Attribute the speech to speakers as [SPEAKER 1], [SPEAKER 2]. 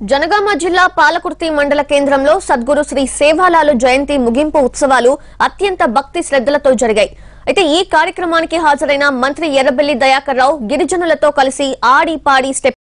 [SPEAKER 1] జనగామ జిల్లా పాలకుర్తి మండల కేంద్రంలో సద్గురు శ్రీ సేవాలాలు జయంతి ముగింపు ఉత్సవాలు అత్యంత భక్తి శ్రద్ధలతో జరిగాయి. అయితే ఈ కార్యక్రమానికి హాజరైన మంత్రి ఎర్రబెల్లి దయాకర్ రావు గిరిజనులతో కలిసి ఆడి పాడి స్టెప్